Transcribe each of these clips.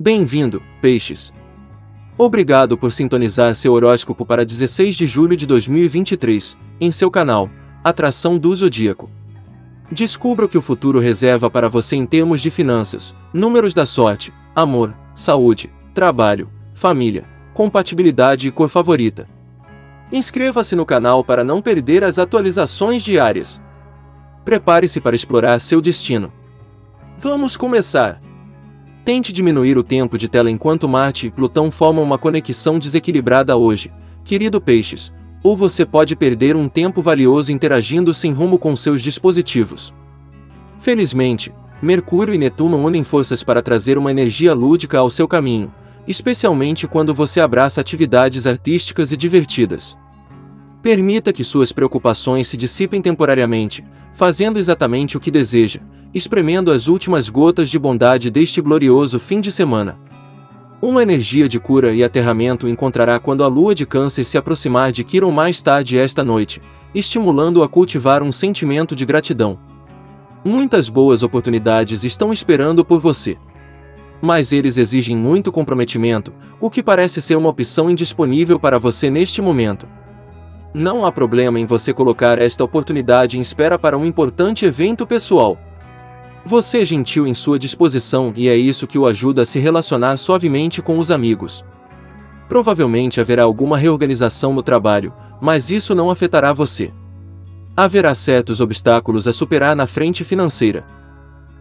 Bem-vindo, peixes. Obrigado por sintonizar seu horóscopo para 16 de julho de 2023, em seu canal, Atração do Zodíaco. Descubra o que o futuro reserva para você em termos de finanças, números da sorte, amor, saúde, trabalho, família, compatibilidade e cor favorita. Inscreva-se no canal para não perder as atualizações diárias. Prepare-se para explorar seu destino. Vamos começar! Tente diminuir o tempo de tela enquanto Marte e Plutão formam uma conexão desequilibrada hoje, querido Peixes, ou você pode perder um tempo valioso interagindo sem rumo com seus dispositivos. Felizmente, Mercúrio e Netuno unem forças para trazer uma energia lúdica ao seu caminho, especialmente quando você abraça atividades artísticas e divertidas. Permita que suas preocupações se dissipem temporariamente, fazendo exatamente o que deseja, espremendo as últimas gotas de bondade deste glorioso fim de semana. Uma energia de cura e aterramento encontrará quando a lua de Câncer se aproximar de Quiron mais tarde esta noite, estimulando-o a cultivar um sentimento de gratidão. Muitas boas oportunidades estão esperando por você. Mas eles exigem muito comprometimento, o que parece ser uma opção indisponível para você neste momento. Não há problema em você colocar esta oportunidade em espera para um importante evento pessoal. Você é gentil em sua disposição e é isso que o ajuda a se relacionar suavemente com os amigos. Provavelmente haverá alguma reorganização no trabalho, mas isso não afetará você. Haverá certos obstáculos a superar na frente financeira.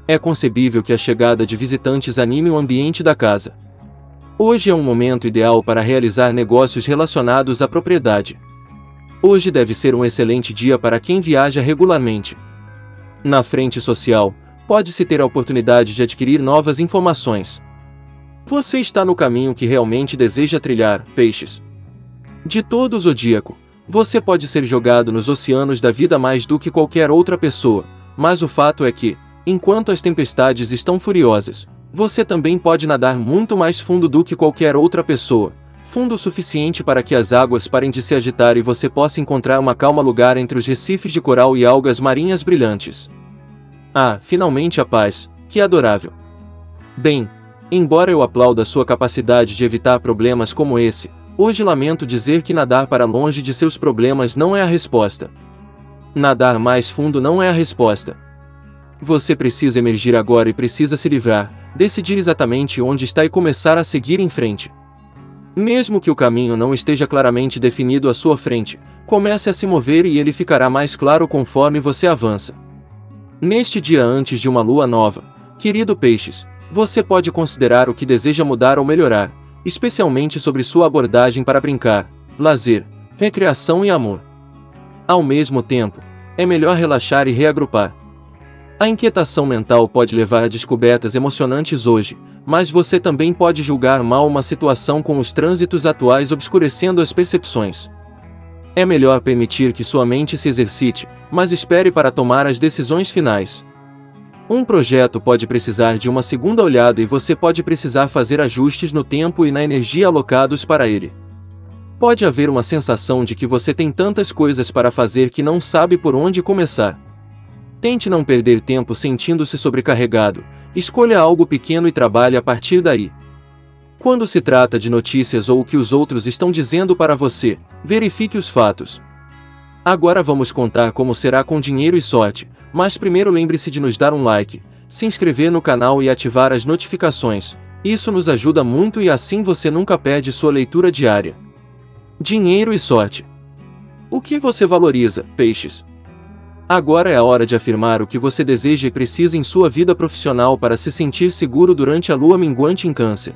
É concebível que a chegada de visitantes anime o ambiente da casa. Hoje é um momento ideal para realizar negócios relacionados à propriedade. Hoje deve ser um excelente dia para quem viaja regularmente. Na frente social, pode-se ter a oportunidade de adquirir novas informações. Você está no caminho que realmente deseja trilhar, peixes. De todo o zodíaco, você pode ser jogado nos oceanos da vida mais do que qualquer outra pessoa, mas o fato é que, enquanto as tempestades estão furiosas, você também pode nadar muito mais fundo do que qualquer outra pessoa, fundo o suficiente para que as águas parem de se agitar e você possa encontrar uma calma lugar entre os recifes de coral e algas marinhas brilhantes. Ah, finalmente a paz, que adorável. Bem, embora eu aplauda sua capacidade de evitar problemas como esse, hoje lamento dizer que nadar para longe de seus problemas não é a resposta. Nadar mais fundo não é a resposta. Você precisa emergir agora e precisa se livrar, decidir exatamente onde está e começar a seguir em frente. Mesmo que o caminho não esteja claramente definido à sua frente, comece a se mover e ele ficará mais claro conforme você avança. Neste dia antes de uma lua nova, querido Peixes, você pode considerar o que deseja mudar ou melhorar, especialmente sobre sua abordagem para brincar, lazer, recreação e amor. Ao mesmo tempo, é melhor relaxar e reagrupar. A inquietação mental pode levar a descobertas emocionantes hoje, mas você também pode julgar mal uma situação com os trânsitos atuais obscurecendo as percepções. É melhor permitir que sua mente se exercite, mas espere para tomar as decisões finais. Um projeto pode precisar de uma segunda olhada e você pode precisar fazer ajustes no tempo e na energia alocados para ele. Pode haver uma sensação de que você tem tantas coisas para fazer que não sabe por onde começar. Tente não perder tempo sentindo-se sobrecarregado, escolha algo pequeno e trabalhe a partir daí. Quando se trata de notícias ou o que os outros estão dizendo para você, verifique os fatos. Agora vamos contar como será com dinheiro e sorte, mas primeiro lembre-se de nos dar um like, se inscrever no canal e ativar as notificações. Isso nos ajuda muito e assim você nunca perde sua leitura diária. Dinheiro e sorte. O que você valoriza, peixes? Agora é a hora de afirmar o que você deseja e precisa em sua vida profissional para se sentir seguro durante a lua minguante em Câncer.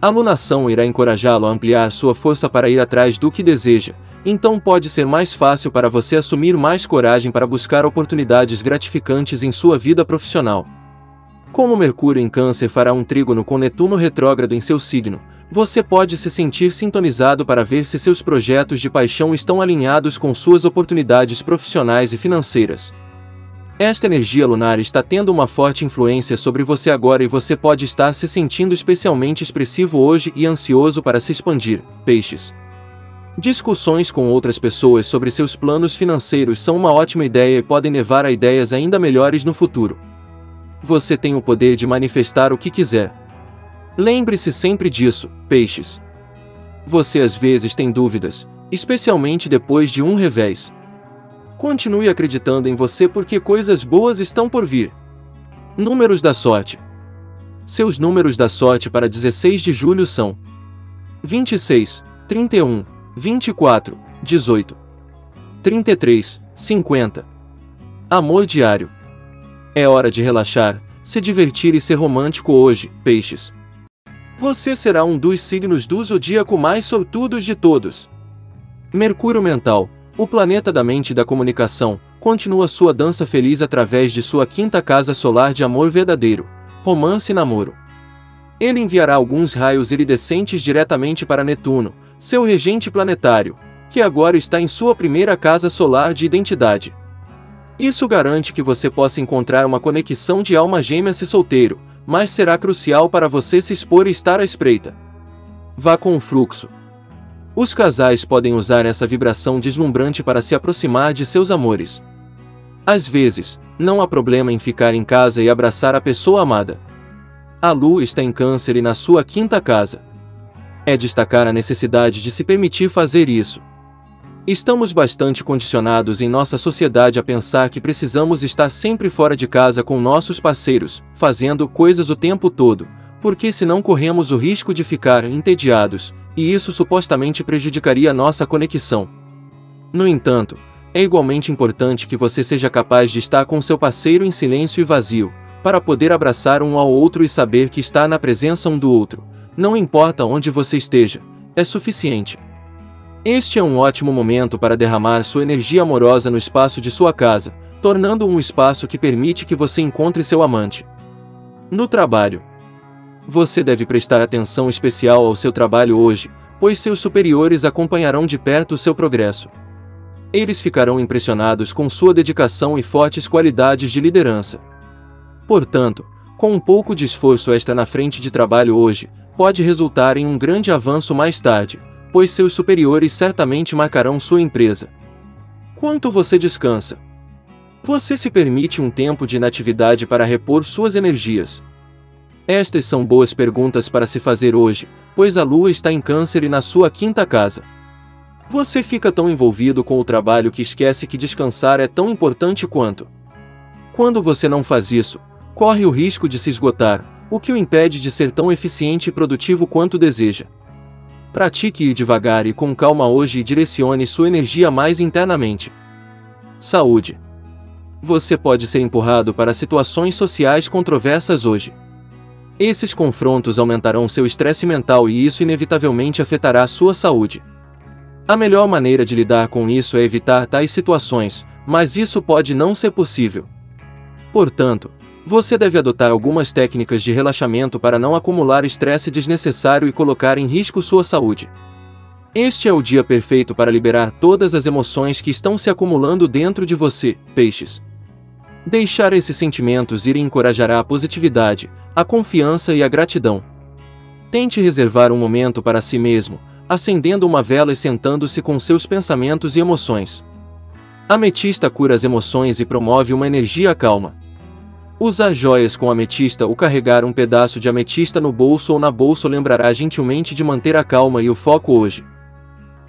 A alunação irá encorajá-lo a ampliar sua força para ir atrás do que deseja, então pode ser mais fácil para você assumir mais coragem para buscar oportunidades gratificantes em sua vida profissional. Como Mercúrio em Câncer fará um trígono com Netuno retrógrado em seu signo, você pode se sentir sintonizado para ver se seus projetos de paixão estão alinhados com suas oportunidades profissionais e financeiras. Esta energia lunar está tendo uma forte influência sobre você agora e você pode estar se sentindo especialmente expressivo hoje e ansioso para se expandir, peixes. Discussões com outras pessoas sobre seus planos financeiros são uma ótima ideia e podem levar a ideias ainda melhores no futuro. Você tem o poder de manifestar o que quiser. Lembre-se sempre disso, peixes. Você às vezes tem dúvidas, especialmente depois de um revés. Continue acreditando em você porque coisas boas estão por vir. Números da sorte. Seus números da sorte para 16 de julho são 26, 31, 24, 18, 33, 50. Amor diário. É hora de relaxar, se divertir e ser romântico hoje, peixes. Você será um dos signos do zodíaco mais sortudos de todos. Mercúrio mental, o planeta da mente e da comunicação, continua sua dança feliz através de sua quinta casa solar de amor verdadeiro, romance e namoro. Ele enviará alguns raios iridescentes diretamente para Netuno, seu regente planetário, que agora está em sua primeira casa solar de identidade. Isso garante que você possa encontrar uma conexão de alma gêmea se solteiro, mas será crucial para você se expor e estar à espreita. Vá com o fluxo. Os casais podem usar essa vibração deslumbrante para se aproximar de seus amores. Às vezes, não há problema em ficar em casa e abraçar a pessoa amada. A lua está em Câncer e na sua quinta casa. É destacar a necessidade de se permitir fazer isso. Estamos bastante condicionados em nossa sociedade a pensar que precisamos estar sempre fora de casa com nossos parceiros, fazendo coisas o tempo todo, porque senão corremos o risco de ficar entediados, e isso supostamente prejudicaria nossa conexão. No entanto, é igualmente importante que você seja capaz de estar com seu parceiro em silêncio e vazio, para poder abraçar um ao outro e saber que está na presença um do outro. Não importa onde você esteja, é suficiente. Este é um ótimo momento para derramar sua energia amorosa no espaço de sua casa, tornando um espaço que permite que você encontre seu amante. No trabalho. Você deve prestar atenção especial ao seu trabalho hoje, pois seus superiores acompanharão de perto o seu progresso. Eles ficarão impressionados com sua dedicação e fortes qualidades de liderança. Portanto, com um pouco de esforço extra na frente de trabalho hoje, pode resultar em um grande avanço mais tarde, pois seus superiores certamente marcarão sua empresa. Quanto você descansa? Você se permite um tempo de inatividade para repor suas energias? Estas são boas perguntas para se fazer hoje, pois a lua está em Câncer e na sua quinta casa. Você fica tão envolvido com o trabalho que esquece que descansar é tão importante quanto. Quando você não faz isso, corre o risco de se esgotar, o que o impede de ser tão eficiente e produtivo quanto deseja. Pratique ir devagar e com calma hoje e direcione sua energia mais internamente. Saúde. Você pode ser empurrado para situações sociais controversas hoje. Esses confrontos aumentarão seu estresse mental e isso inevitavelmente afetará sua saúde. A melhor maneira de lidar com isso é evitar tais situações, mas isso pode não ser possível. Portanto, você deve adotar algumas técnicas de relaxamento para não acumular estresse desnecessário e colocar em risco sua saúde. Este é o dia perfeito para liberar todas as emoções que estão se acumulando dentro de você, peixes. Deixar esses sentimentos ir encorajará a positividade, a confiança e a gratidão. Tente reservar um momento para si mesmo, acendendo uma vela e sentando-se com seus pensamentos e emoções. Ametista cura as emoções e promove uma energia calma. Usar joias com ametista ou carregar um pedaço de ametista no bolso ou na bolsa lembrará gentilmente de manter a calma e o foco hoje.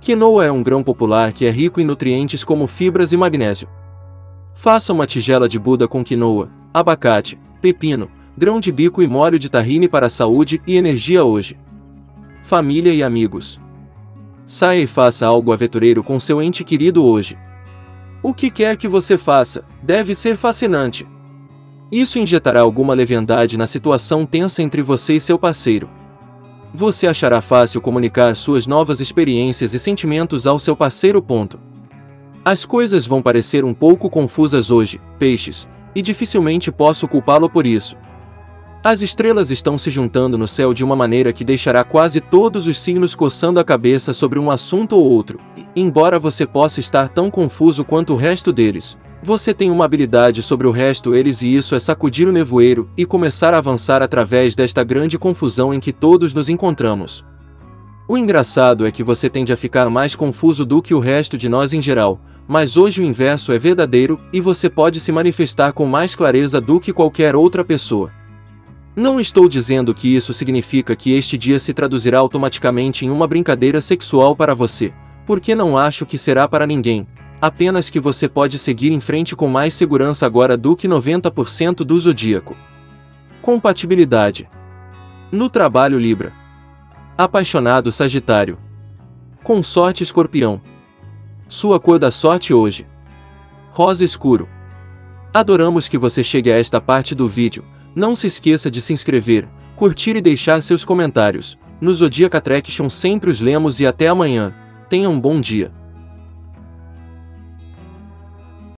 Quinoa é um grão popular que é rico em nutrientes como fibras e magnésio. Faça uma tigela de Buda com quinoa, abacate, pepino, grão de bico e molho de tahine para a saúde e energia hoje. Família e amigos. Saia e faça algo aventureiro com seu ente querido hoje. O que quer que você faça, deve ser fascinante. Isso injetará alguma leviandade na situação tensa entre você e seu parceiro. Você achará fácil comunicar suas novas experiências e sentimentos ao seu parceiro. Ponto. As coisas vão parecer um pouco confusas hoje, peixes, e dificilmente posso culpá-lo por isso. As estrelas estão se juntando no céu de uma maneira que deixará quase todos os signos coçando a cabeça sobre um assunto ou outro, embora você possa estar tão confuso quanto o resto deles, você tem uma habilidade sobre o resto eles e isso é sacudir o nevoeiro e começar a avançar através desta grande confusão em que todos nos encontramos. O engraçado é que você tende a ficar mais confuso do que o resto de nós em geral, mas hoje o inverso é verdadeiro e você pode se manifestar com mais clareza do que qualquer outra pessoa. Não estou dizendo que isso significa que este dia se traduzirá automaticamente em uma brincadeira sexual para você, porque não acho que será para ninguém, apenas que você pode seguir em frente com mais segurança agora do que 90% do zodíaco. Compatibilidade. No trabalho Libra. Apaixonado Sagitário. Com sorte Escorpião. Sua cor da sorte hoje. Rosa escuro. Adoramos que você chegue a esta parte do vídeo. Não se esqueça de se inscrever, curtir e deixar seus comentários. No Zodiac Attraction sempre os lemos e até amanhã. Tenha um bom dia.